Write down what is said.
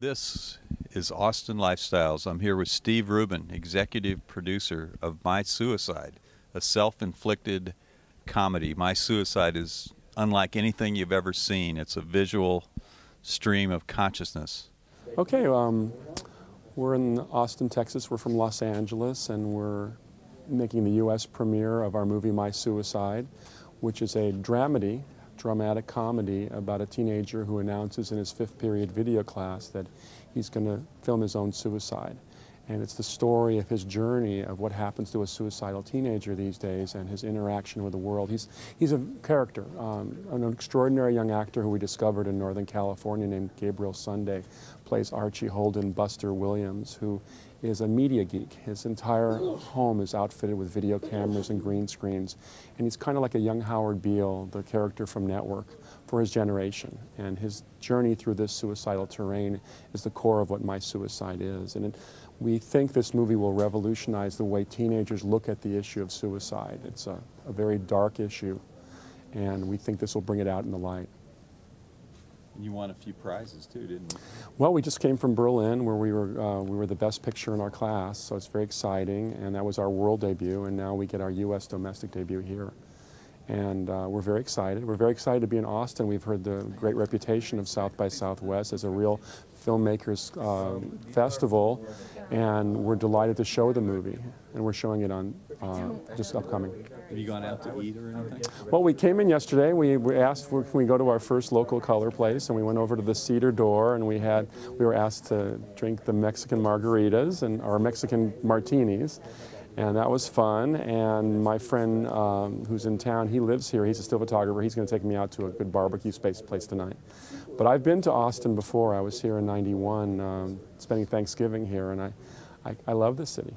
This is Austin Lifestyles. I'm here with Steve Rubin, executive producer of My Suicide, a self inflicted comedy. My Suicide is unlike anything you've ever seen, it's a visual stream of consciousness. Okay, um, we're in Austin, Texas. We're from Los Angeles, and we're making the U.S. premiere of our movie My Suicide, which is a dramedy dramatic comedy about a teenager who announces in his fifth period video class that he's going to film his own suicide. And it's the story of his journey of what happens to a suicidal teenager these days and his interaction with the world. He's, he's a character, um, an extraordinary young actor who we discovered in Northern California named Gabriel Sunday, plays Archie Holden Buster Williams, who is a media geek. His entire home is outfitted with video cameras and green screens. And he's kind of like a young Howard Beale, the character from Network, for his generation. And his journey through this suicidal terrain is the core of what My Suicide is. And it, we think this movie will revolutionize the way teenagers look at the issue of suicide. It's a, a very dark issue, and we think this will bring it out in the light. You won a few prizes too, didn't you? Well, we just came from Berlin, where we were uh, we were the best picture in our class, so it's very exciting. And that was our world debut, and now we get our U.S. domestic debut here. And uh, we're very excited. We're very excited to be in Austin. We've heard the great reputation of South by Southwest as a real filmmakers uh, festival, and we're delighted to show the movie. And we're showing it on uh, just upcoming. Have you gone out to eat or anything? Well, we came in yesterday. We, we asked, can we go to our first local color place, and we went over to the Cedar Door, and we had, we were asked to drink the Mexican margaritas and our Mexican martinis, and that was fun. And my friend um, who's in town, he lives here. He's a still photographer. He's going to take me out to a good barbecue space place tonight. But I've been to Austin before. I was here in '91, um, spending Thanksgiving here, and I, I, I love the city.